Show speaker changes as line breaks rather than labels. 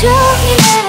show me that